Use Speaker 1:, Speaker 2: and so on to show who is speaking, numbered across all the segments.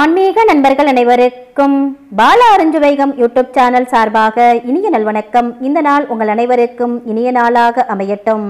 Speaker 1: ஆன்மீக நண்பர்கள் அனைவருக்கும் பால அருஞ்சுவைகம் யூடியூப் சேனல் சார்பாக இனிய நல்வணக்கம். இந்த நாள் உங்கள் அனைவருக்கும் இனிய நாளாக அமையட்டும்.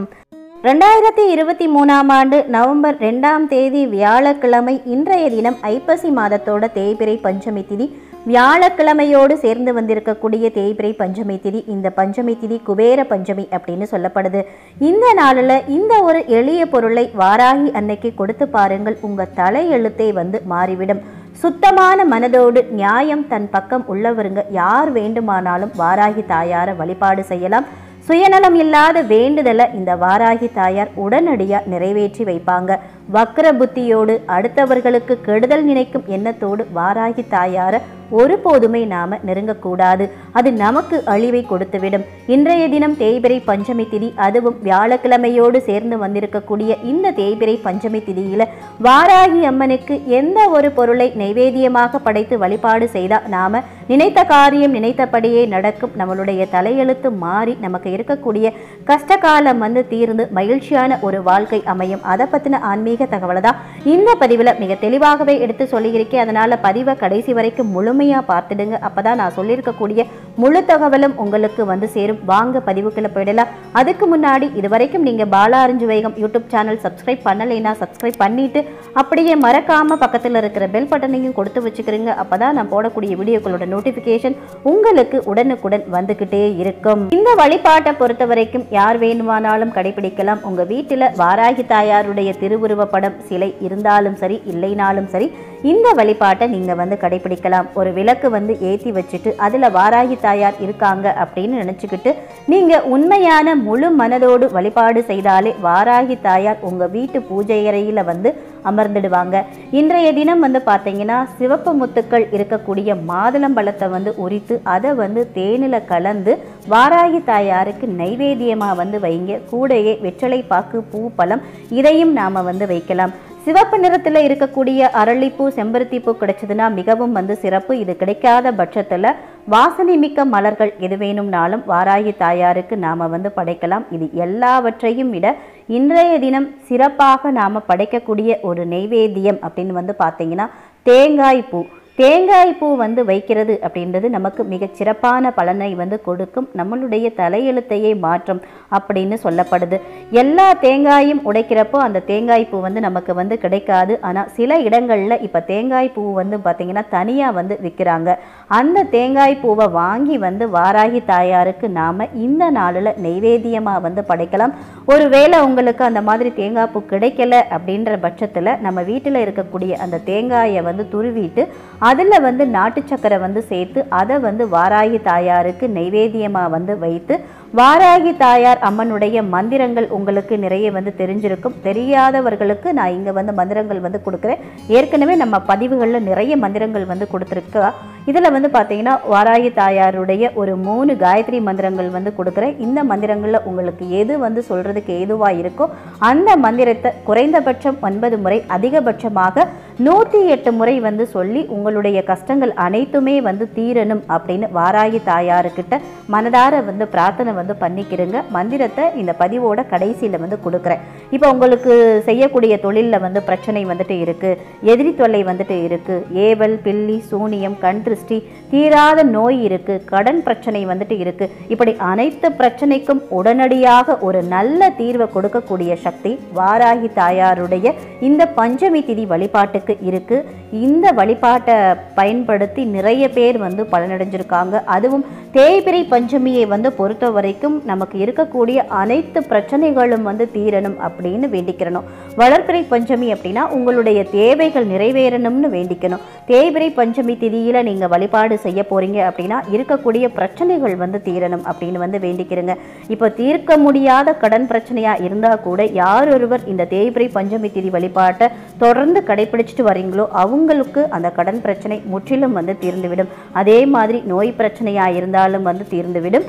Speaker 1: ரெண்டாயிரத்தி இருபத்தி மூணாம் ஆண்டு நவம்பர் ரெண்டாம் தேதி வியாழக்கிழமை இன்றைய தினம் ஐப்பசி மாதத்தோட தேய்பிறை பஞ்சமி திதி. வியாழக்கிழமையோடு சேர்ந்து வந்திருக்கக்கூடிய தேய்பிறை பஞ்சமி திதி இந்த பஞ்சமி திதி குபேர பஞ்சமி அப்படின்னு சொல்லப்படுது. இந்த நாளில் இந்த ஒரு எளிய பொருளை வாராகி அன்னைக்கு கொடுத்து பாருங்கள். உங்கள் தலையெழுத்தை வந்து மாறிவிடும். சுத்தமான மனதோடு நியாயம் தன் பக்கம் உள்ளவருங்க. யார் வேண்டுமானாலும் வாராகி தாயாரை வழிபாடு செய்யலாம். சுயநலம் இல்லாத வேண்டுதலை இந்த வாராகி தாயார் உடனடியாக நிறைவேற்றி வைப்பாங்க. வக்ர புத்தியோடு அடுத்தவர்களுக்கு கெடுதல் நினைக்கும் எண்ணத்தோடு வாராகி தாயார ஒருபோதுமே நாம நெருங்கக்கூடாது. அது நமக்கு அழிவை கொடுத்துவிடும். இன்றைய தினம் தேய்பிறை பஞ்சமி திதி அதுவும் வியாழக்கிழமையோடு சேர்ந்து வந்திருக்கக்கூடிய இந்த தேய்பிரை பஞ்சமி திதியில வாராகி அம்மனுக்கு எந்த ஒரு பொருளை நைவேத்தியமாக படைத்து வழிபாடு செய்தால் நாம நினைத்த காரியம் நினைத்தபடியே நடக்கும். நம்மளுடைய தலையெழுத்து மாறி நமக்கு இருக்கக்கூடிய கஷ்டகாலம் வந்து தீர்ந்து மகிழ்ச்சியான ஒரு வாழ்க்கை அமையும். அதை பத்தின ஆன்மீக அதிக தகவலை தான் இந்த பதிவில் மிக தெளிவாகவே எடுத்து சொல்லியிருக்கேன். அதனால் பதிவை கடைசி வரைக்கும் முழுமையாக பார்த்துடுங்க. அப்போ தான் நான் சொல்லியிருக்கக்கூடிய முழு தகவலும் உங்களுக்கு வந்து சேரும். வாங்க பதிவுக்குள்ள போயிடலாம். அதுக்கு முன்னாடி இது வரைக்கும் நீங்க பாலா அறிஞ்சு வேகம் யூடியூப் சேனல் சப்ஸ்கிரைப் பண்ணலைன்னா சப்ஸ்கிரைப் பண்ணிட்டு அப்படியே மறக்காமல் பக்கத்தில் இருக்கிற பெல் பட்டனையும் கொடுத்து வச்சுக்கிறீங்க அப்போ தான் நான் போடக்கூடிய வீடியோக்களோட நோட்டிஃபிகேஷன் உங்களுக்கு உடனுக்குடன் வந்துக்கிட்டே இருக்கும். இந்த வழிபாட்டை பொறுத்த வரைக்கும் யார் வேணுமானாலும் கடைபிடிக்கலாம். உங்கள் வீட்டில் வாராகி தாயாருடைய திருவுருவ படம் சிலை இருந்தாலும் சரி இல்லைனாலும் சரி இந்த வழிபாட்டை நீங்கள் வந்து கடைபிடிக்கலாம். ஒரு விளக்கு வந்து ஏற்றி வச்சுட்டு அதில் வாராகி தாயார் இருக்காங்க அப்படின்னு நினச்சிக்கிட்டு நீங்கள் உண்மையான முழு மனதோடு வழிபாடு செய்தாலே வாராகி தாயார் உங்கள் வீட்டு பூஜை அறையில் வந்து அமர்ந்துடுவாங்க. இன்றைய தினம் வந்து பார்த்தீங்கன்னா சிவப்பு முத்துக்கள் இருக்கக்கூடிய மாதுளம்பழத்தை வந்து உரித்து அதை வந்து தேனில் கலந்து வாராகி தாயாருக்கு நைவேத்தியமாக வந்து வைங்க. கூடையே வெற்றலை பாக்கு பூ பழம் இதையும் நாம் வந்து வைக்கலாம். சிவப்பு நிறத்தில் இருக்கக்கூடிய அரளிப்பூ செம்பருத்தி பூ கிடைச்சதுன்னா மிகவும் வந்து சிறப்பு. இது கிடைக்காத பட்சத்தில் வாசனை மிக்க மலர்கள் எது வேணும்னாலும் வாராகி தாயாருக்கு நாம் வந்து படைக்கலாம். இது எல்லாவற்றையும் விட இன்றைய தினம் சிறப்பாக நாம் படைக்கக்கூடிய ஒரு நெய்வேத்தியம் அப்படின்னு வந்து பார்த்தீங்கன்னா தேங்காய் பூ தேங்காய் பூ வந்து வைக்கிறது அப்படின்றது நமக்கு மிகச் சிறப்பான பலனை வந்து கொடுக்கும். நம்மளுடைய தலையெழுத்தையே மாற்றும் அப்படின்னு சொல்லப்படுது. எல்லா தேங்காயும் உடைக்கிறப்போ அந்த தேங்காய் பூ வந்து நமக்கு வந்து கிடைக்காது. ஆனால் சில இடங்களில் இப்போ தேங்காய் பூ வந்து பார்த்திங்கன்னா தனியாக வந்து விற்கிறாங்க அந்த தேங்காய் பூவை வாங்கி வந்து வாராகி தாயாருக்கு நாம் இந்த நாளில் நெய்வேத்தியமாக வந்து படைக்கலாம். ஒருவேளை உங்களுக்கு அந்த மாதிரி தேங்காய் பூ கிடைக்கல அப்படின்ற பட்சத்தில் நம்ம வீட்டில் இருக்கக்கூடிய அந்த தேங்காயை வந்து துருவிட்டு அதில் வந்து நாட்டு சக்கரை வந்து சேர்த்து அதை வந்து வாராகி தாயாருக்கு நைவேத்தியமாக வந்து வைத்து வாராகி தாயார் அம்மனுடைய மந்திரங்கள் உங்களுக்கு நிறைய வந்து தெரிஞ்சிருக்கும். தெரியாதவர்களுக்கு நான் இங்கே வந்து மந்திரங்கள் வந்து கொடுக்குறேன். ஏற்கனவே நம்ம பதிவுகளில் நிறைய மந்திரங்கள் வந்து கொடுத்துருக்கா. இதில் வந்து பார்த்தீங்கன்னா வாராகி தாயாருடைய ஒரு மூணு காயத்ரி மந்திரங்கள் வந்து கொடுக்குறேன். இந்த மந்திரங்களில் உங்களுக்கு எது வந்து சொல்கிறதுக்கு ஏதுவாக இருக்கோ அந்த மந்திரத்தை குறைந்தபட்சம் ஒன்பது முறை அதிகபட்சமாக நூற்றி எட்டு முறை வந்து சொல்லி உங்களுடைய கஷ்டங்கள் அனைத்துமே வந்து தீரணும் அப்படின்னு வாராகி தாயாருக்கிட்ட மனதார வந்து பிரார்த்தனை வந்து பண்ணிக்கிறங்க. மந்திரத்தை இந்த பதிவோட கடைசியில் வந்து கொடுக்குறேன். இப்போ உங்களுக்கு செய்யக்கூடிய தொழிலில் வந்து பிரச்சனை வந்துட்டு இருக்குது எதிரி தொல்லை வந்துட்டு இருக்குது ஏவல் பில்லி சூனியம் கண் திருஷ்டி தீராத நோய் இருக்குது கடன் பிரச்சனை வந்துட்டு இருக்குது இப்படி அனைத்து பிரச்சனைக்கும் உடனடியாக ஒரு நல்ல தீர்வை கொடுக்கக்கூடிய சக்தி வாராகி தாயாருடைய இந்த பஞ்சமி திதி வழிபாட்டுக்கு இருக்குது இந்த வழிபாட்டை பயன்படுத்தி நிறைய பேர் வந்து பலனடைஞ்சிருக்காங்க. அதுவும் தேய்பிரை பஞ்சமியை வந்து பொறுத்த வரைக்கும் நமக்கு இருக்கக்கூடிய அனைத்து பிரச்சனைகளும் வந்து தீரணும் அப்படின்னு வேண்டிக்கிறணும். வளர்பிறை பஞ்சமி அப்படின்னா உங்களுடைய தேவைகள் நிறைவேறணும்னு வேண்டிக்கணும். தேய்பிரை பஞ்சமி திதியில் நீங்கள் வழிபாடு செய்ய போகிறீங்க அப்படின்னா இருக்கக்கூடிய பிரச்சனைகள் வந்து தீரணும் அப்படின்னு வந்து வேண்டிக்கிறங்க. இப்போ தீர்க்க முடியாத கடன் பிரச்சனையாக இருந்தால் கூட யார் ஒருவர் இந்த தேய்பிரை பஞ்சமி திதி வழிபாட்டை தொடர்ந்து கடைபிடிச்சிட்டு வரீங்களோ அவங்களுக்கு அந்த கடன் பிரச்சனை முற்றிலும் வந்து தீர்ந்துவிடும். அதே மாதிரி நோய் பிரச்சனையாக இருந்தாலும் வந்து தீர்ந்துவிடும்.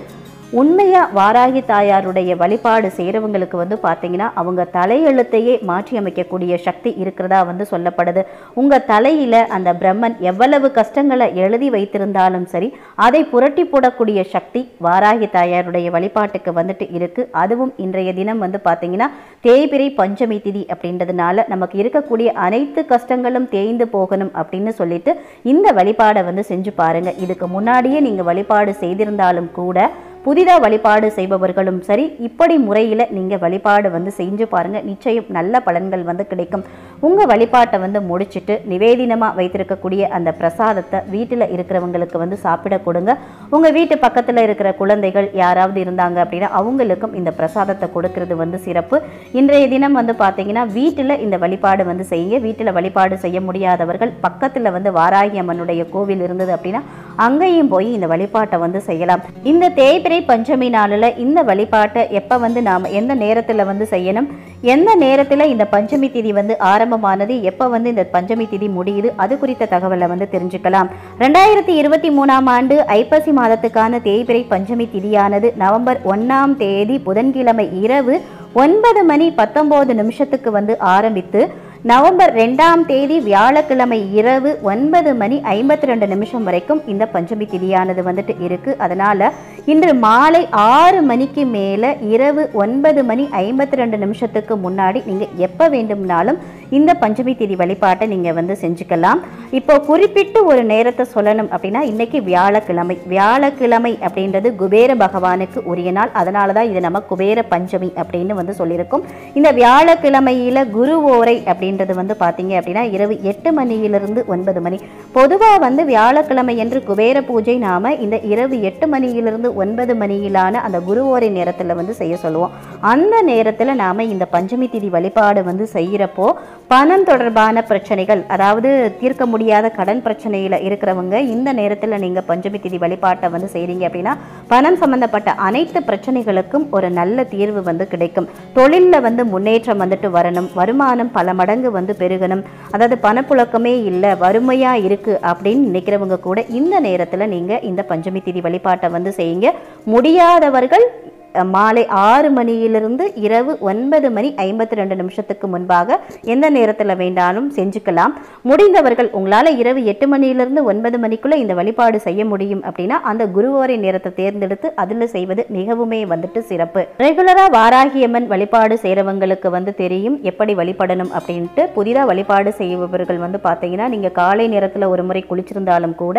Speaker 1: உண்மையாக வாராகி தாயாருடைய வழிபாடு செய்கிறவங்களுக்கு வந்து பார்த்தீங்கன்னா அவங்க தலையெழுத்தையே மாற்றி அமைக்கக்கூடிய சக்தி இருக்கிறதா வந்து சொல்லப்படுது. உங்கள் தலையில் அந்த பிரம்மன் எவ்வளவு கஷ்டங்களை எழுதி வைத்திருந்தாலும் சரி அதை புரட்டி போடக்கூடிய சக்தி வாராகி தாயாருடைய வழிபாட்டுக்கு வந்துட்டு இருக்கு. அதுவும் இன்றைய தினம் வந்து பார்த்தீங்கன்னா தேய்பிரை பஞ்சமி திதி அப்படின்றதுனால நமக்கு இருக்கக்கூடிய அனைத்து கஷ்டங்களும் தேய்ந்து போகணும் அப்படின்னு சொல்லிட்டு இந்த வழிபாடை வந்து செஞ்சு பாருங்கள் இதுக்கு முன்னாடியே நீங்கள் வழிபாடு செய்திருந்தாலும் கூட புதிதாக வழிபாடு செய்பவர்களும் சரி இப்படி முறையில் நீங்கள் வழிபாடு வந்து செஞ்சு பாருங்க. நிச்சயம் நல்ல பலன்கள் வந்து கிடைக்கும். உங்கள் வழிபாட்டை வந்து முடிச்சிட்டு நிவேதினமாக வைத்திருக்கக்கூடிய அந்த பிரசாதத்தை வீட்டில் இருக்கிறவங்களுக்கு வந்து சாப்பிட கொடுங்க. உங்கள் வீட்டு பக்கத்தில் இருக்கிற குழந்தைகள் யாராவது இருந்தாங்க அப்படின்னா அவங்களுக்கும் இந்த பிரசாதத்தை கொடுக்கறது வந்து சிறப்பு. இன்றைய தினம் வந்து பார்த்தீங்கன்னா வீட்டில் இந்த வழிபாடு வந்து செய்யுங்க. வீட்டில் வழிபாடு செய்ய முடியாதவர்கள் பக்கத்தில் வந்து வாராகி அம்மனுடைய கோவில் இருந்தது அப்படின்னா அங்கேயும் போய் இந்த வழிபாட்டை வந்து செய்யலாம். இந்த தேய்பிரை பஞ்சமி நாளில் இந்த வழிபாட்டை எப்போ வந்து நாம் எந்த நேரத்தில் வந்து செய்யணும்? எந்த நேரத்தில் இந்த பஞ்சமி திதி வந்து ஆரம்பமானது எப்போ வந்து இந்த பஞ்சமி திதி முடியுது அது குறித்த தகவலை வந்து தெரிஞ்சுக்கலாம். ரெண்டாயிரத்தி இருபத்தி மூணாம் ஆண்டு ஐப்பசி மாதத்துக்கான தேய்பிரை பஞ்சமி திதியானது நவம்பர் ஒன்றாம் தேதி புதன்கிழமை இரவு ஒன்பது மணி பத்தொம்போது நிமிஷத்துக்கு வந்து ஆரம்பித்து நவம்பர் ரெண்டாம் தேதி வியாழக்கிழமை இரவு ஒன்பது மணி ஐம்பத்தி ரெண்டு நிமிஷம் வரைக்கும் இந்த பஞ்சமி திதியானது வந்துட்டு இருக்கு. அதனால இன்று மாலை ஆறு மணிக்கு மேலே இரவு ஒன்பது மணி ஐம்பத்தி ரெண்டு நிமிஷத்துக்கு முன்னாடி நீங்கள் எப்போ வேண்டும்னாலும் இந்த பஞ்சமி திதி வழிபாட்டை நீங்கள் வந்து செஞ்சுக்கலாம். இப்போ குறிப்பிட்டு ஒரு நேரத்தை சொல்லணும் அப்படின்னா இன்னைக்கு வியாழக்கிழமை. வியாழக்கிழமை அப்படின்றது குபேர பகவானுக்கு உரிய நாள். அதனால தான் இது நம்ம குபேர பஞ்சமி அப்படின்னு வந்து சொல்லியிருக்கோம். இந்த வியாழக்கிழமையில குருவோரை அப்படின்றது வந்து பார்த்தீங்க அப்படின்னா இரவு எட்டு மணியிலிருந்து ஒன்பது மணி. பொதுவாக வந்து வியாழக்கிழமை என்று குபேர பூஜை நாம இந்த இரவு எட்டு மணியிலிருந்து ஒன்பது மணியிலான அந்த குருவோரை நேரத்தில் வந்து செய்ய சொல்லுவோம். அந்த நேரத்தில் நாம இந்த பஞ்சமி திதி வழிபாடு வந்து செய்கிறப்போ பணம் தொடர்பான பிரச்சனைகள் அதாவது தீர்க்க முடியாத கடன் பிரச்சனையில் இருக்கிறவங்க இந்த நேரத்தில் நீங்கள் பஞ்சமி திதி வழிபாட்டை வந்து செய்கிறீங்க அப்படின்னா பணம் சம்பந்தப்பட்ட அனைத்து பிரச்சனைகளுக்கும் ஒரு நல்ல தீர்வு வந்து கிடைக்கும். தொழிலில் வந்து முன்னேற்றம் வந்துட்டு வரணும். வருமானம் பல மடங்கு வந்து பெருகணும். அதாவது பணப்புழக்கமே இல்லை வறுமையாக இருக்குது அப்படின்னு நினைக்கிறவங்க கூட இந்த நேரத்தில் நீங்கள் இந்த பஞ்சமி திதி வழிபாட்டை வந்து செய்யுங்க. முடியாதவர்கள் மாலை ஆறு மணியிலிருந்து இரவு ஒன்பது மணி ஐம்பத்தி ரெண்டு நிமிஷத்துக்கு முன்பாக எந்த நேரத்தில் வேண்டாலும் செஞ்சுக்கலாம். முடிந்தவர்கள் உங்களால் இரவு எட்டு மணியிலிருந்து ஒன்பது மணிக்குள்ளே இந்த வழிபாடு செய்ய முடியும் அப்படின்னா அந்த குருவாரி நேரத்தை தேர்ந்தெடுத்து அதில் செய்வது மிகவுமே வந்துட்டு சிறப்பு. ரெகுலராக வாராகியம்மன் வழிபாடு செய்கிறவங்களுக்கு வந்து தெரியும் எப்படி வழிபடணும் அப்படின்ட்டு. புதிதாக வழிபாடு செய்பவர்கள் வந்து பார்த்தீங்கன்னா நீங்கள் காலை நேரத்தில் ஒரு முறை குளிச்சிருந்தாலும் கூட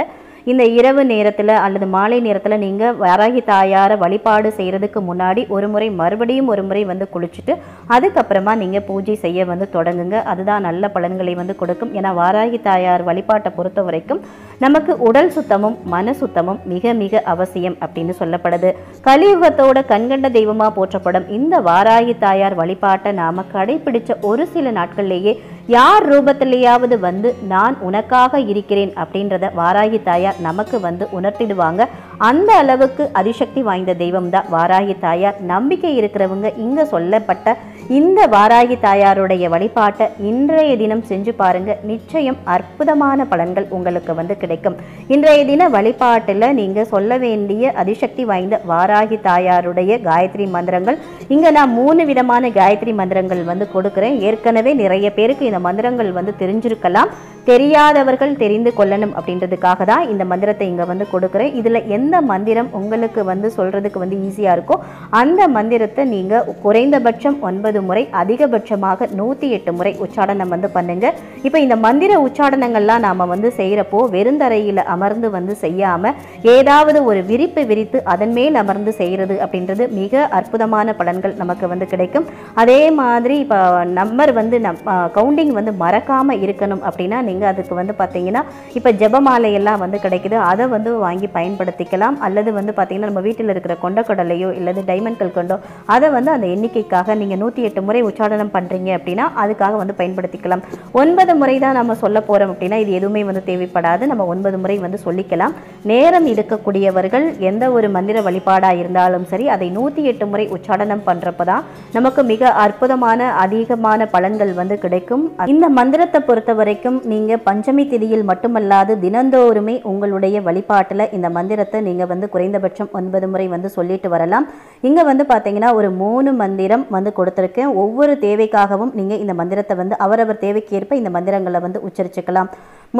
Speaker 1: இந்த இரவு நேரத்தில் அல்லது மாலை நேரத்தில் நீங்கள் வராகி தாயாரை வழிபாடு செய்கிறதுக்கு முன்னாடி ஒரு முறை மறுபடியும் ஒரு முறை வந்து குளிச்சுட்டு அதுக்கப்புறமா நீங்கள் பூஜை செய்ய வந்து தொடங்குங்க. அதுதான் நல்ல பலன்களை வந்து கொடுக்கும். ஏன்னா வாராகி தாயார் வழிபாட்டை பொறுத்த வரைக்கும் நமக்கு உடல் சுத்தமும் மன சுத்தமும் மிக மிக அவசியம் அப்படின்னு சொல்லப்படுது. கலியுகத்தோட கண்கண்ட தெய்வமாக போற்றப்படும் இந்த வாராகி தாயார் வழிபாட்டை நாம கடைபிடிச்ச ஒரு சில நாட்கள்லேயே யார் ரூபத்திலேயாவது வந்து நான் உனக்காக இருக்கிறேன் அப்படின்றத வாராகி தாயார் நமக்கு வந்து உணர்த்திடுவாங்க. அந்த அளவுக்கு அதிசக்தி வாய்ந்த தெய்வம் தான் வாராகி தாயார். நம்பிக்கை இருக்கிறவங்க இங்கே சொல்லப்பட்ட இந்த வாராகி தாயாருடைய வழிபாட்டை இன்றைய தினம் செஞ்சு பாருங்க. நிச்சயம் அற்புதமான பலன்கள் உங்களுக்கு வந்து கிடைக்கும். இன்றைய தின வழிபாட்டில் நீங்கள் சொல்ல வேண்டிய அதிசக்தி வாய்ந்த வாராகி தாயாருடைய காயத்ரி மந்திரங்கள். இங்கே நான் மூணு விதமான காயத்ரி மந்திரங்கள் வந்து கொடுக்குறேன். ஏற்கனவே நிறைய பேருக்கு இந்த மந்திரங்கள் வந்து தெரிஞ்சிருக்கலாம். தெரியாதவர்கள் தெரிந்து கொள்ளணும் அப்படின்றதுக்காக தான் இந்த மந்திரத்தை இங்கே வந்து கொடுக்குறேன். இதில் எந்த மந்திரம் உங்களுக்கு வந்து சொல்கிறதுக்கு வந்து ஈஸியாக இருக்கோ அந்த மந்திரத்தை நீங்கள் குறைந்தபட்சம் ஒன்பது முறை அதிகபட்சமாக நூற்றி எட்டு முறை உச்சாடனம் வந்து பண்ணுங்க. இப்போ இந்த மந்திர உச்சாடனங்கள்லாம் நாம் வந்து செய்கிறப்போ வெறுந்தரையில் அமர்ந்து வந்து செய்யாமல் ஏதாவது ஒரு விரிப்பு விரித்து அதன் மேல் அமர்ந்து செய்கிறது அப்படின்றது மிக அற்புதமான பலன்கள் நமக்கு வந்து கிடைக்கும். அதே மாதிரி இப்போ நம்பர் வந்து நம் கவுண்டிங் வந்து மறக்காமல் இருக்கணும் அப்படின்னா நீங்கள் அதுக்கு வந்து பார்த்தீங்கன்னா இப்போ ஜபமாலையெல்லாம் வந்து கிடைக்குது. அதை வந்து வாங்கி பயன்படுத்திக்கலாம். அல்லது வந்து பார்த்திங்கன்னா நம்ம வீட்டில் இருக்கிற கொண்டக்கடலையோ இல்லது டைமண்ட் கல்கண்டோ அதை வந்து அந்த எண்ணிக்கைக்காக நீங்கள் நூற்றி எட்டு முறை உச்சாடனம் பண்ணுறீங்க அப்படின்னா அதுக்காக வந்து பயன்படுத்திக்கலாம். ஒன்பது முறை தான் நம்ம சொல்ல போகிறோம் அப்படின்னா இது எதுவுமே வந்து தேவைப்படாது. நம்ம ஒன்பது முறை வந்து சொல்லிக்கலாம். நேரம் இருக்கக்கூடியவர்கள் எந்த ஒரு மந்திர வழிபாடாக இருந்தாலும் சரி அதை நூற்றி எட்டு முறை உச்சாடனம் பண்ணுறப்ப தான் நமக்கு மிக அற்புதமான அதிகமான பலன்கள் வந்து கிடைக்கும். இந்த மந்திரத்தை பொறுத்த வரைக்கும் நீங்கள் பஞ்சமி திதியில் மட்டுமல்லாது தினந்தோறுமே உங்களுடைய வழிபாட்டில் இந்த மந்திரத்தை நீங்கள் வந்து குறைந்தபட்சம் ஒன்பது முறை வந்து சொல்லிட்டு வரலாம். இங்கே வந்து பார்த்தீங்கன்னா ஒரு மூணு மந்திரம் வந்து கொடுத்துருக்கேன் ஒவ்வொரு தேவைக்காகவும் நீங்கள் இந்த மந்திரத்தை வந்து அவரவர் தேவைக்கேற்ப இந்த மந்திரங்களை வந்து உச்சரிச்சுக்கலாம்.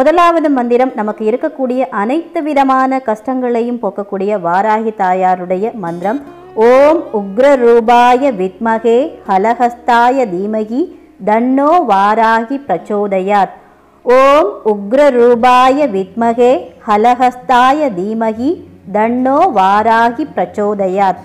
Speaker 1: முதலாவது மந்திரம் நமக்கு இருக்கக்கூடிய அனைத்து விதமான கஷ்டங்களையும் போக்கக்கூடிய வாராகி தாயாருடைய மந்திரம். ஓம் உக்ரரூபாய வித்மகே ஹலஹஸ்தாய தீமகி தன்னோ வாராகி பிரச்சோதயாத். ஓம் உக்ரரூபாய வித்மகே ஹலஹஸ்தாய தீமகி தன்னோ வாராகி பிரச்சோதயாத்.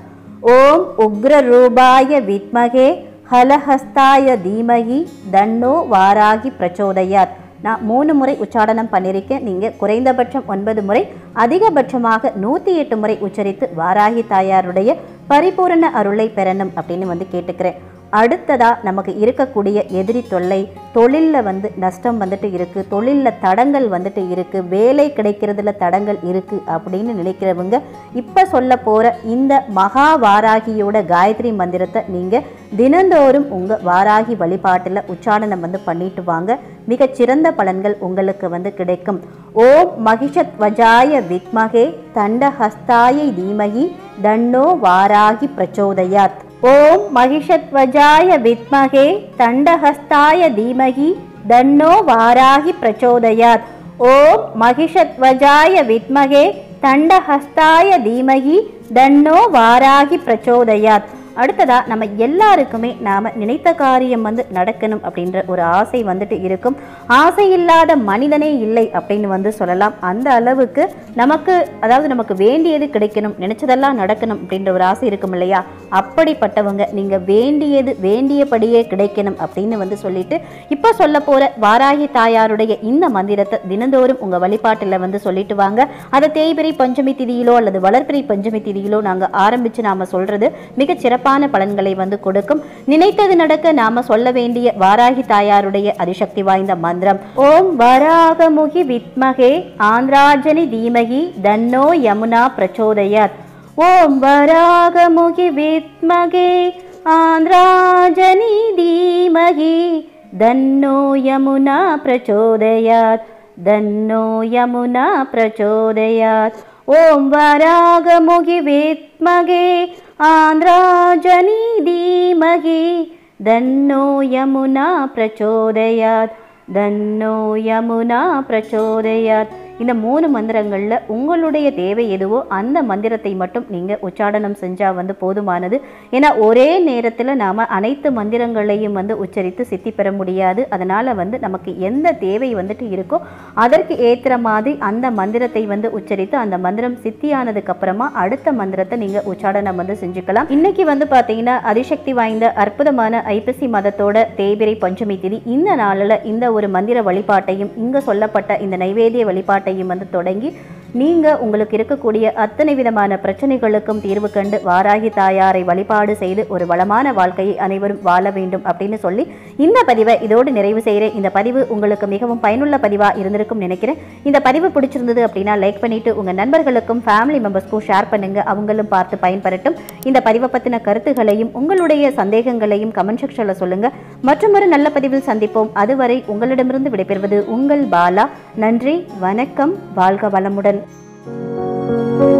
Speaker 1: ஓம் உக்ரரூபாய வித்மகே ஹலஹஸ்தாய தீமகி தன்னோ வாராகி பிரச்சோதயாத். நான் மூணு முறை உச்சாடனம் பண்ணியிருக்கேன் நீங்கள் குறைந்தபட்சம் ஒன்பது முறை அதிகபட்சமாக நூற்றி எட்டு முறை உச்சரித்து வாராகி தாயாருடைய பரிபூரண அருளை பெறணும் அப்படின்னு வந்து கேட்டுக்கிறேன். அடுத்ததாக நமக்கு இருக்கக்கூடிய எதிரி தொல்லை தொழிலில் வந்து நஷ்டம் வந்துட்டு இருக்குது தொழிலில் தடங்கள் வந்துட்டு இருக்குது வேலை கிடைக்கிறதுல தடங்கள் இருக்குது அப்படின்னு நினைக்கிறவங்க இப்போ சொல்ல போகிற இந்த மகா வாராகியோட காயத்ரி மந்திரத்தை நீங்கள் தினந்தோறும் உங்கள் வாராகி வழிபாட்டில் உச்சாரணம் வந்து பண்ணிட்டு வாங்க. மிகச்சிறந்த பலன்கள் உங்களுக்கு வந்து கிடைக்கும். ஓம் மகிஷத் வஜாய வித்மகே தண்டஹஸ்தாயை தீமகி தன்னோ வாராகி பிரச்சோதயாத். ॐ महिषध्वजाय विद्महे दण्डहस्ताय धीमहि दन्नो वाराहि प्रचोदयात् ॐ महिषध्वजाय विद्महे दण्डहस्ताय धीमहि दन्नो वाराहि प्रचोदयात् அடுத்ததா நம்ம எல்லாருக்குமே நாம நினைத்த காரியம் வந்து நடக்கணும் அப்படின்ற ஒரு ஆசை வந்துட்டு இருக்கும். ஆசை இல்லாத மனிதனே இல்லை அப்படின்னு வந்து சொல்லலாம். அந்த அளவுக்கு நமக்கு அதாவது நமக்கு வேண்டியது கிடைக்கணும் நினைச்சதெல்லாம் நடக்கணும் அப்படின்ற ஒரு ஆசை இருக்கும் இல்லையா? அப்படிப்பட்டவங்க நீங்க வேண்டியது வேண்டியபடியே கிடைக்கணும் அப்படின்னு வந்து சொல்லிட்டு இப்போ சொல்ல போகிற வாராகி தாயாருடைய இந்த மந்திரத்தை தினந்தோறும் உங்க வழிபாட்டில் வந்து சொல்லிட்டு வாங்க. அதை தேய்பிரை பஞ்சமி திதியிலோ அல்லது வளர்பிறை பஞ்சமி திதியிலோ நாங்க ஆரம்பிச்சு நாம சொல்றது மிகச் சிறப்பான பலன்களை வந்து கொடுக்கும். நினைத்தது நடக்க நாம சொல்ல வேண்டிய வாராகி தாயாருடைய அதிசக்தி வாய்ந்த மந்திரம். ஓம் வராகமுகி வித்மகே ஆந்திராஜனி தீமகி தன்னோ யமுனா பிரச்சோதயாத். ஓம் வராகமுகி வித்மகே ஆந்திராஜனி தீமகி தன்னோ யமுனா பிரச்சோதயாத். தன்னோ யமுனா பிரச்சோதயாத். ஓம் வராகமுகி வித்மகே आन्द्राजनी धीमहि धन्नो यमुना प्रचोदयात् धन्नो यमुना प्रचोदयात्। இந்த மூணு மந்திரங்களில் உங்களுடைய தேவை எதுவோ அந்த மந்திரத்தை மட்டும் நீங்கள் உச்சாடனம் செஞ்சால் வந்து போதுமானது. ஏன்னா ஒரே நேரத்தில் நாம் அனைத்து மந்திரங்களையும் வந்து உச்சரித்து சித்தி பெற முடியாது. அதனால் வந்து நமக்கு எந்த தேவை வந்துட்டு இருக்கோ அதற்கு ஏற்ற மாதிரி அந்த மந்திரத்தை வந்து உச்சரித்து அந்த மந்திரம் சித்தியானதுக்கு அப்புறமா அடுத்த மந்திரத்தை நீங்கள் உச்சாடனம் வந்து செஞ்சுக்கலாம். இன்னைக்கு வந்து பார்த்தீங்கன்னா அதிசக்தி வாய்ந்த அற்புதமான ஐப்பசி மதத்தோட தேய்பிரை பஞ்சமி திதி. இந்த நாளில் இந்த ஒரு மந்திர வழிபாட்டையும் இங்கே சொல்லப்பட்ட இந்த நைவேத்திய வழிபாட்டையும் வந்து தொடங்கி நீங்கள் உங்களுக்கு இருக்கக்கூடிய அத்தனை விதமான பிரச்சனைகளுக்கும் தீர்வு கண்டு வாராகி தாயாரை வழிபாடு செய்து ஒரு வளமான வாழ்க்கையை அனைவரும் வாழ வேண்டும் அப்படின்னு சொல்லி இந்த பதிவை இதோடு நிறைவு செய்கிறேன். இந்த பதிவு உங்களுக்கு மிகவும் பயனுள்ள பதிவாக இருந்திருக்கும் நினைக்கிறேன். இந்த பதிவு பிடிச்சிருந்தது அப்படின்னா லைக் பண்ணிட்டு உங்கள் நண்பர்களுக்கும் ஃபேமிலி மெம்பர்ஸ்க்கும் ஷேர் பண்ணுங்க. அவங்களும் பார்த்து பயன்பெறட்டும். இந்த பதிவை பற்றின கருத்துகளையும் உங்களுடைய சந்தேகங்களையும் கமெண்ட் செக்ஷனில் சொல்லுங்க. மற்றும் ஒரு நல்ல பதிவில் சந்திப்போம். அதுவரை உங்களிடமிருந்து விடைபெறுவது உங்கள் பாலா. நன்றி வணக்கம். வாழ்க வளமுடன். Thank you.